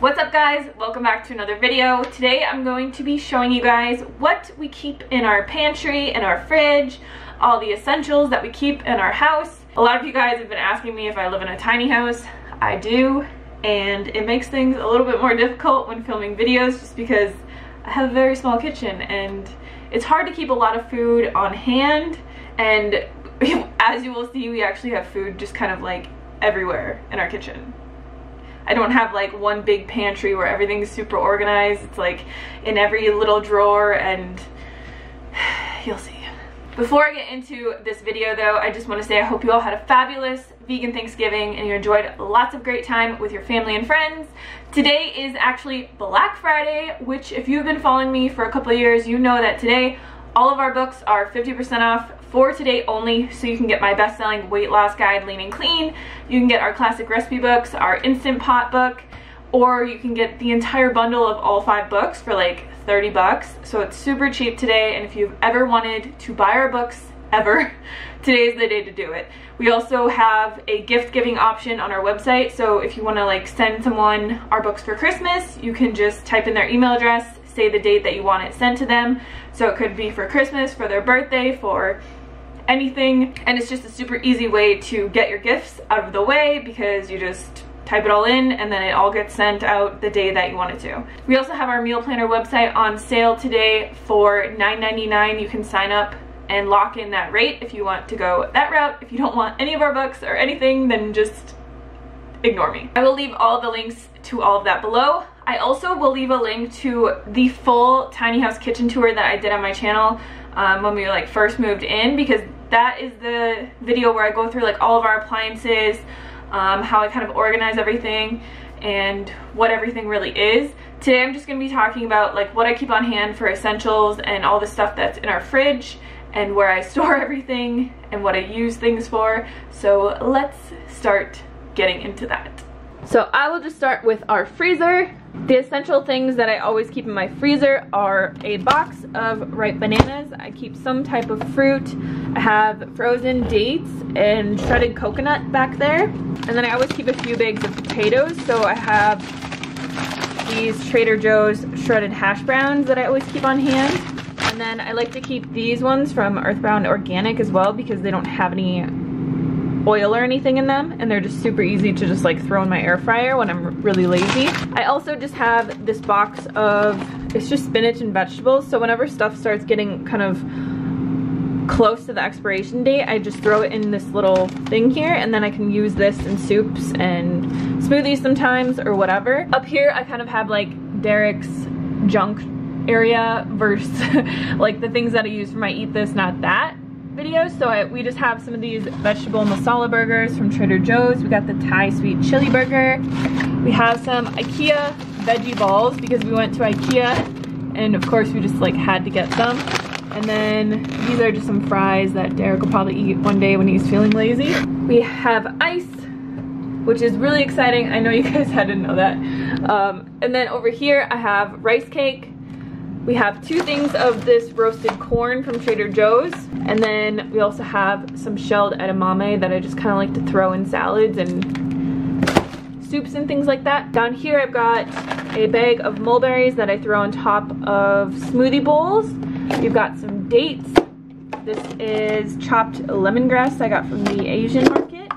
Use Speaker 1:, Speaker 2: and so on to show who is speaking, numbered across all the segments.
Speaker 1: What's up guys? Welcome back to another video. Today I'm going to be showing you guys what we keep in our pantry, in our fridge, all the essentials that we keep in our house. A lot of you guys have been asking me if I live in a tiny house. I do, and it makes things a little bit more difficult when filming videos just because I have a very small kitchen and it's hard to keep a lot of food on hand and as you will see we actually have food just kind of like everywhere in our kitchen. I don't have like one big pantry where everything's super organized. It's like in every little drawer and you'll see. Before I get into this video though, I just want to say I hope you all had a fabulous vegan Thanksgiving and you enjoyed lots of great time with your family and friends. Today is actually Black Friday, which if you've been following me for a couple years, you know that today all of our books are 50% off for today only, so you can get my best-selling weight loss guide, Lean and Clean. You can get our classic recipe books, our Instant Pot book, or you can get the entire bundle of all five books for like 30 bucks. So it's super cheap today, and if you've ever wanted to buy our books, ever, today is the day to do it. We also have a gift giving option on our website, so if you want to like send someone our books for Christmas, you can just type in their email address, say the date that you want it sent to them. So it could be for Christmas, for their birthday, for anything and it's just a super easy way to get your gifts out of the way because you just type it all in and then it all gets sent out the day that you want it to. We also have our meal planner website on sale today for $9.99. You can sign up and lock in that rate if you want to go that route. If you don't want any of our books or anything, then just ignore me. I will leave all the links to all of that below. I also will leave a link to the full tiny house kitchen tour that I did on my channel um, when we like first moved in because that is the video where I go through like all of our appliances, um, how I kind of organize everything and what everything really is. Today I'm just going to be talking about like what I keep on hand for essentials and all the stuff that's in our fridge and where I store everything and what I use things for. So let's start getting into that. So I will just start with our freezer. The essential things that I always keep in my freezer are a box of ripe bananas. I keep some type of fruit. I have frozen dates and shredded coconut back there. And then I always keep a few bags of potatoes. So I have these Trader Joe's shredded hash browns that I always keep on hand. And then I like to keep these ones from Earthbound Organic as well because they don't have any oil or anything in them and they're just super easy to just like throw in my air fryer when I'm really lazy. I also just have this box of, it's just spinach and vegetables so whenever stuff starts getting kind of close to the expiration date I just throw it in this little thing here and then I can use this in soups and smoothies sometimes or whatever. Up here I kind of have like Derek's junk area versus like the things that I use for my eat this not that So I, we just have some of these vegetable masala burgers from Trader Joe's. We got the Thai sweet chili burger. We have some Ikea veggie balls because we went to Ikea and of course we just like had to get some. And then these are just some fries that Derek will probably eat one day when he's feeling lazy. We have ice, which is really exciting. I know you guys had to know that. Um, and then over here I have rice cake, we have two things of this roasted corn from Trader Joe's. And then we also have some shelled edamame that I just kind of like to throw in salads and soups and things like that. Down here I've got a bag of mulberries that I throw on top of smoothie bowls. We've got some dates. This is chopped lemongrass I got from the Asian market.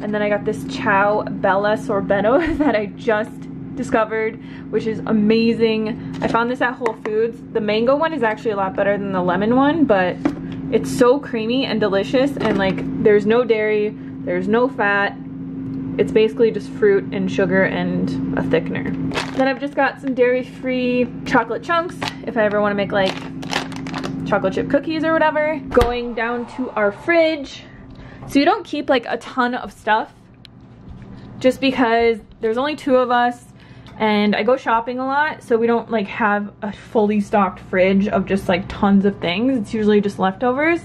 Speaker 1: And then I got this Ciao Bella sorbetto that I just discovered, which is amazing. I found this at Whole Foods. The mango one is actually a lot better than the lemon one, but it's so creamy and delicious and like there's no dairy, there's no fat. It's basically just fruit and sugar and a thickener. Then I've just got some dairy-free chocolate chunks if I ever want to make like chocolate chip cookies or whatever. Going down to our fridge. So you don't keep like a ton of stuff just because there's only two of us and I go shopping a lot so we don't like have a fully stocked fridge of just like tons of things. It's usually just leftovers.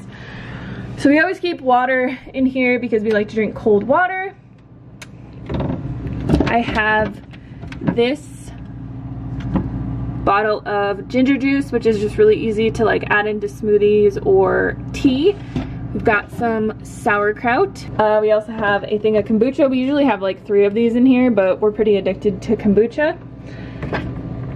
Speaker 1: So we always keep water in here because we like to drink cold water. I have this bottle of ginger juice which is just really easy to like add into smoothies or tea got some sauerkraut. Uh, we also have a thing of kombucha. We usually have like three of these in here, but we're pretty addicted to kombucha.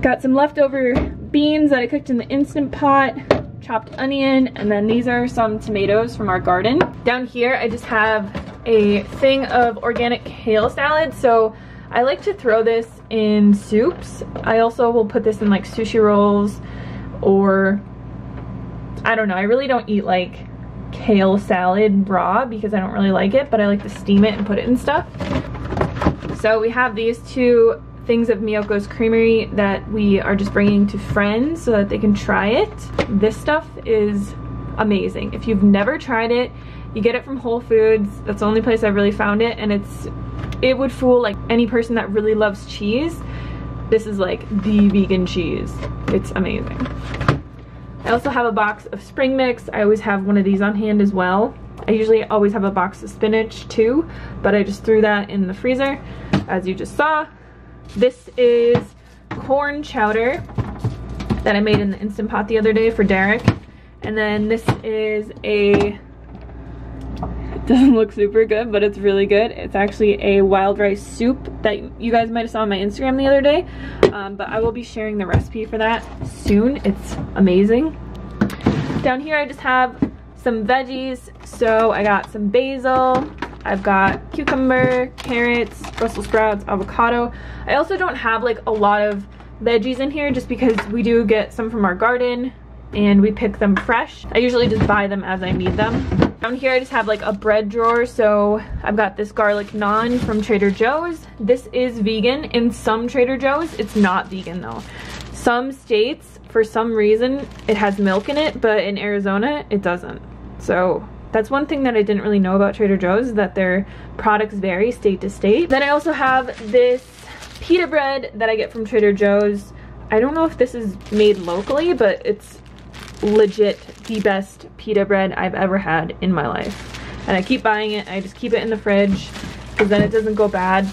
Speaker 1: Got some leftover beans that I cooked in the Instant Pot, chopped onion, and then these are some tomatoes from our garden. Down here, I just have a thing of organic kale salad. So I like to throw this in soups. I also will put this in like sushi rolls or I don't know. I really don't eat like kale salad raw because I don't really like it, but I like to steam it and put it in stuff. So we have these two things of Miyoko's Creamery that we are just bringing to friends so that they can try it. This stuff is amazing. If you've never tried it, you get it from Whole Foods. That's the only place I've really found it and it's it would fool like any person that really loves cheese. This is like the vegan cheese. It's amazing. I also have a box of spring mix. I always have one of these on hand as well. I usually always have a box of spinach too, but I just threw that in the freezer as you just saw. This is corn chowder that I made in the Instant Pot the other day for Derek. And then this is a doesn't look super good, but it's really good. It's actually a wild rice soup that you guys might have saw on my Instagram the other day. Um, but I will be sharing the recipe for that soon. It's amazing. Down here I just have some veggies. So I got some basil, I've got cucumber, carrots, Brussels sprouts, avocado. I also don't have like a lot of veggies in here just because we do get some from our garden and we pick them fresh. I usually just buy them as I need them. Down here I just have like a bread drawer so I've got this garlic naan from Trader Joe's. This is vegan in some Trader Joe's. It's not vegan though. Some states for some reason it has milk in it but in Arizona it doesn't. So that's one thing that I didn't really know about Trader Joe's that their products vary state to state. Then I also have this pita bread that I get from Trader Joe's. I don't know if this is made locally, but it's legit the best pita bread I've ever had in my life. And I keep buying it. I just keep it in the fridge because then it doesn't go bad.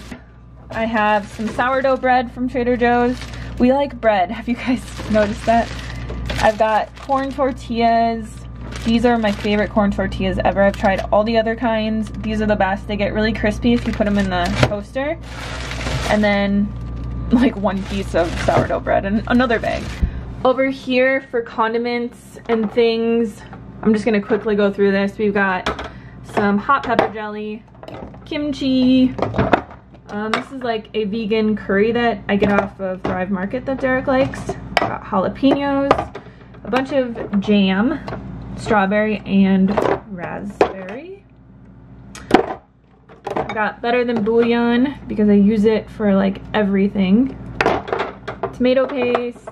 Speaker 1: I have some sourdough bread from Trader Joe's. We like bread. Have you guys noticed that? I've got corn tortillas. These are my favorite corn tortillas ever. I've tried all the other kinds. These are the best. They get really crispy if you put them in the toaster. And then like one piece of sourdough bread and another bag. Over here for condiments and things, I'm just gonna quickly go through this. We've got some hot pepper jelly, kimchi. Um, this is like a vegan curry that I get off of Thrive Market that Derek likes. Got jalapenos, a bunch of jam, strawberry and raspberry. Got better than bouillon because I use it for like everything. Tomato paste,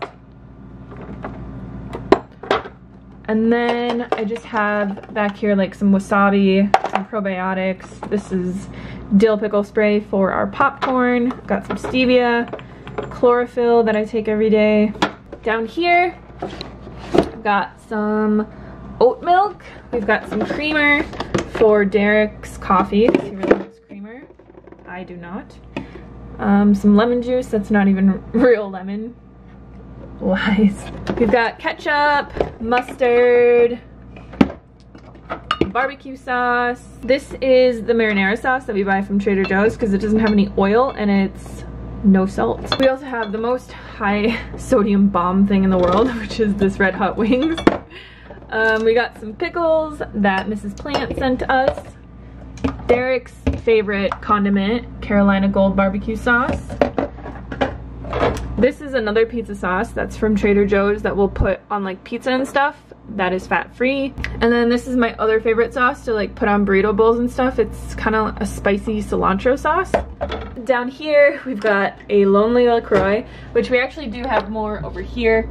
Speaker 1: And then I just have back here like some wasabi, some probiotics. This is dill pickle spray for our popcorn. Got some stevia, chlorophyll that I take every day. Down here, I've got some oat milk. We've got some creamer for Derek's coffee. He really likes creamer. I do not. Um, some lemon juice. That's not even real lemon lies. We've got ketchup, mustard, barbecue sauce. This is the marinara sauce that we buy from Trader Joe's because it doesn't have any oil and it's no salt. We also have the most high sodium bomb thing in the world, which is this Red Hot Wings. Um, we got some pickles that Mrs. Plant sent us. Derek's favorite condiment, Carolina Gold barbecue sauce. This is another pizza sauce that's from Trader Joe's that we'll put on like pizza and stuff that is fat free. And then this is my other favorite sauce to like put on burrito bowls and stuff. It's kind of a spicy cilantro sauce. Down here we've got a Lonely LaCroix, which we actually do have more over here.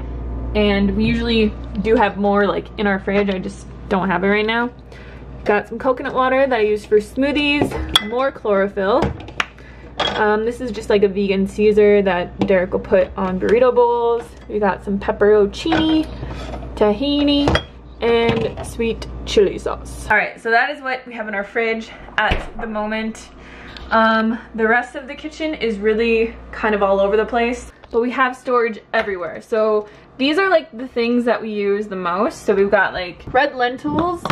Speaker 1: And we usually do have more like in our fridge. I just don't have it right now. Got some coconut water that I use for smoothies, more chlorophyll, um, this is just like a vegan Caesar that Derek will put on burrito bowls. We got some pepperoncini, tahini, and sweet chili sauce. All right, so that is what we have in our fridge at the moment. Um, the rest of the kitchen is really kind of all over the place, but we have storage everywhere. So these are like the things that we use the most. So we've got like red lentils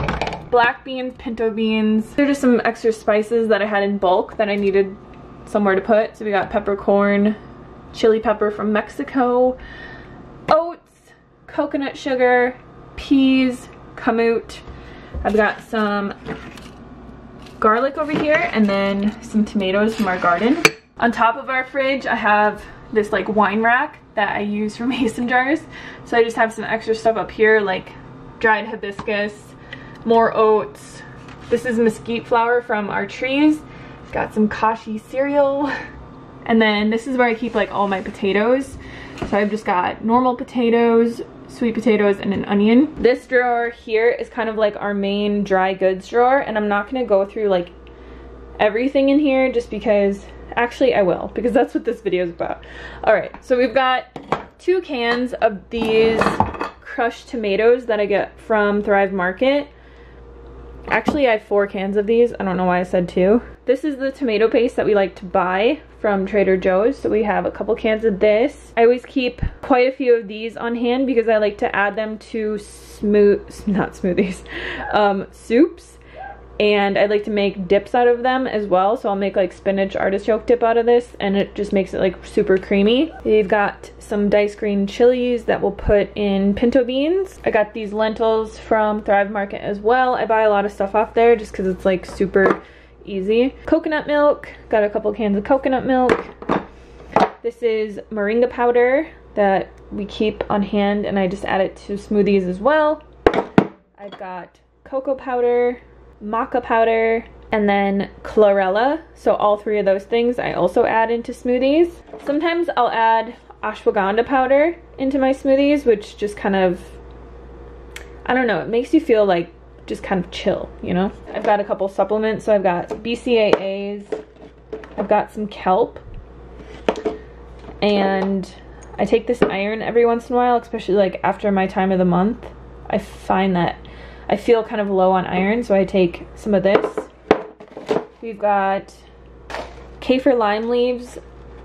Speaker 1: black beans, pinto beans. They're just some extra spices that I had in bulk that I needed somewhere to put. So we got peppercorn, chili pepper from Mexico, oats, coconut sugar, peas, kamut. I've got some garlic over here and then some tomatoes from our garden. On top of our fridge, I have this like wine rack that I use for mason jars. So I just have some extra stuff up here like dried hibiscus, more oats. This is mesquite flour from our trees. Got some kashi cereal. And then this is where I keep like all my potatoes. So I've just got normal potatoes, sweet potatoes, and an onion. This drawer here is kind of like our main dry goods drawer. And I'm not gonna go through like everything in here just because Actually, I will, because that's what this video is about. All right, so we've got two cans of these crushed tomatoes that I get from Thrive Market. Actually, I have four cans of these. I don't know why I said two. This is the tomato paste that we like to buy from Trader Joe's. So we have a couple cans of this. I always keep quite a few of these on hand because I like to add them to smooth, not smoothies, um, soups and I like to make dips out of them as well. So I'll make like spinach artichoke dip out of this and it just makes it like super creamy. We've got some diced green chilies that we'll put in pinto beans. I got these lentils from Thrive Market as well. I buy a lot of stuff off there just because it's like super easy. Coconut milk, got a couple cans of coconut milk. This is moringa powder that we keep on hand and I just add it to smoothies as well. I've got cocoa powder, maca powder, and then chlorella. So all three of those things I also add into smoothies. Sometimes I'll add ashwagandha powder into my smoothies, which just kind of, I don't know, it makes you feel like just kind of chill, you know? I've got a couple supplements. So I've got BCAAs, I've got some kelp, and I take this iron every once in a while, especially like after my time of the month. I find that I feel kind of low on iron, so I take some of this. We've got kaffir lime leaves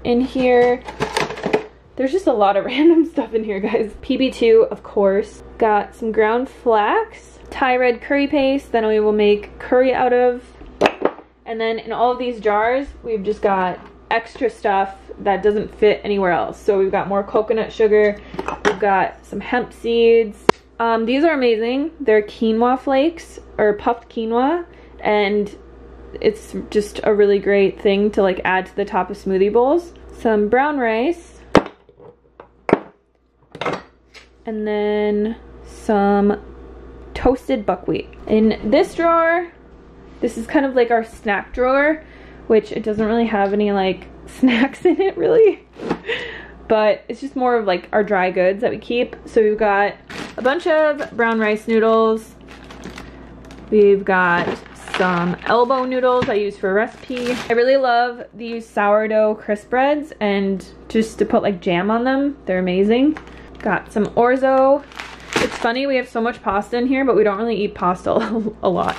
Speaker 1: in here. There's just a lot of random stuff in here, guys. PB2, of course. Got some ground flax, Thai red curry paste, then we will make curry out of. And then in all of these jars, we've just got extra stuff that doesn't fit anywhere else. So we've got more coconut sugar, we've got some hemp seeds, um, these are amazing. They're quinoa flakes or puffed quinoa and it's just a really great thing to like add to the top of smoothie bowls. Some brown rice and then some toasted buckwheat. In this drawer, this is kind of like our snack drawer, which it doesn't really have any like snacks in it really. but it's just more of like our dry goods that we keep. So we've got a bunch of brown rice noodles. We've got some elbow noodles I use for a recipe. I really love these sourdough crisp breads and just to put like jam on them, they're amazing. Got some orzo. Funny, we have so much pasta in here, but we don't really eat pasta a lot.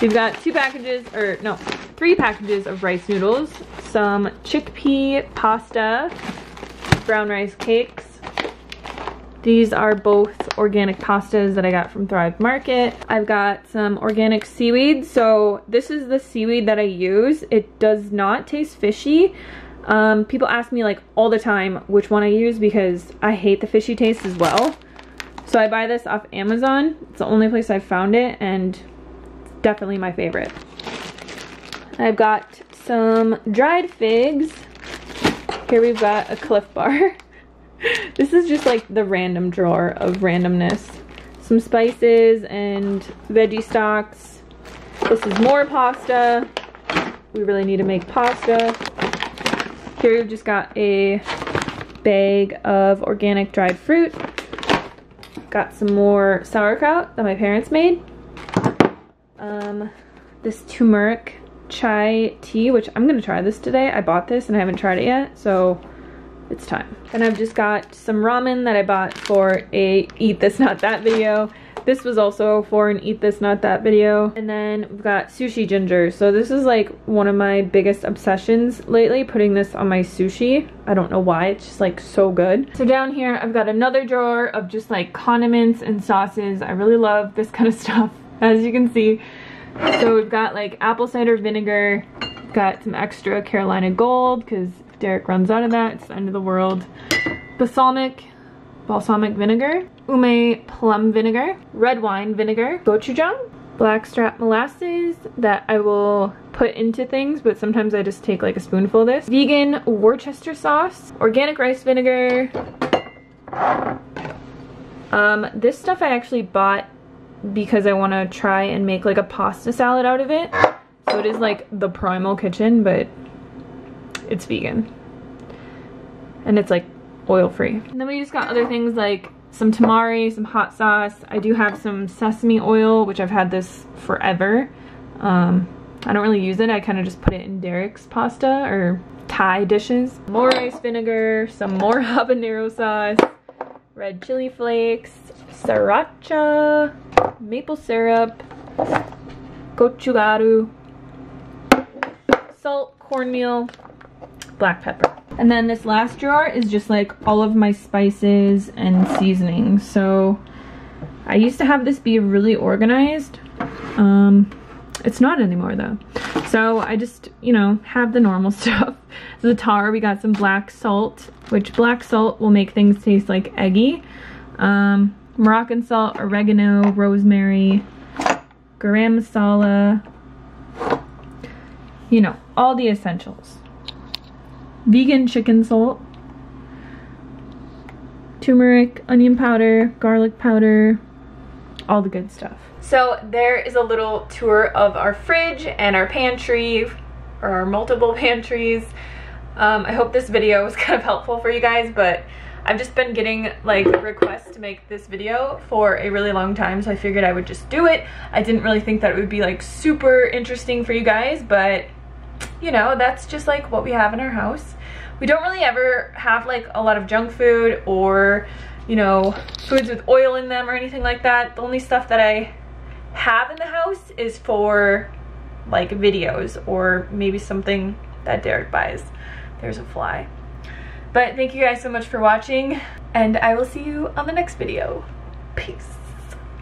Speaker 1: We've got two packages, or no, three packages of rice noodles, some chickpea pasta, brown rice cakes, these are both organic pastas that I got from Thrive Market. I've got some organic seaweed. So this is the seaweed that I use. It does not taste fishy. Um, people ask me like all the time which one I use because I hate the fishy taste as well. So I buy this off Amazon. It's the only place I've found it and definitely my favorite. I've got some dried figs. Here we've got a Clif Bar. this is just like the random drawer of randomness. Some spices and veggie stocks. This is more pasta. We really need to make pasta. Here we've just got a bag of organic dried fruit. Got some more sauerkraut that my parents made. Um, this turmeric chai tea, which I'm gonna try this today. I bought this and I haven't tried it yet, so it's time. And I've just got some ramen that I bought for a eat this not that video. This was also for an eat this not that video. And then we've got sushi ginger. So this is like one of my biggest obsessions lately, putting this on my sushi. I don't know why, it's just like so good. So down here I've got another drawer of just like condiments and sauces. I really love this kind of stuff. as you can see. So we've got like apple cider vinegar, got some extra Carolina Gold because Derek runs out of that, it's the end of the world. Balsamic, balsamic vinegar, ume plum vinegar, red wine vinegar, gochujang, blackstrap molasses that I will put into things, but sometimes I just take like a spoonful of this. Vegan Worcester sauce, organic rice vinegar. Um, this stuff I actually bought because I want to try and make like a pasta salad out of it. So it is like the primal kitchen, but it's vegan. And it's like oil free. And then we just got other things like some tamari, some hot sauce. I do have some sesame oil, which I've had this forever. Um, I don't really use it. I kind of just put it in Derek's pasta or Thai dishes. More rice vinegar, some more habanero sauce, red chili flakes, sriracha, maple syrup, gochugaru, salt, cornmeal, black pepper. And then this last drawer is just like all of my spices and seasonings. So I used to have this be really organized. Um, it's not anymore though. So I just, you know, have the normal stuff. Za'atar, we got some black salt, which black salt will make things taste like eggy. Um, Moroccan salt, oregano, rosemary, garam masala, you know, all the essentials vegan chicken salt, turmeric, onion powder, garlic powder, all the good stuff. So there is a little tour of our fridge and our pantry, or our multiple pantries. Um, I hope this video was kind of helpful for you guys, but I've just been getting like requests to make this video for a really long time, so I figured I would just do it. I didn't really think that it would be like super interesting for you guys, but you know, that's just like what we have in our house. We don't really ever have like a lot of junk food or, you know, foods with oil in them or anything like that. The only stuff that I have in the house is for like videos or maybe something that Derek buys. There's a fly. But thank you guys so much for watching and I will see you on the next video. Peace.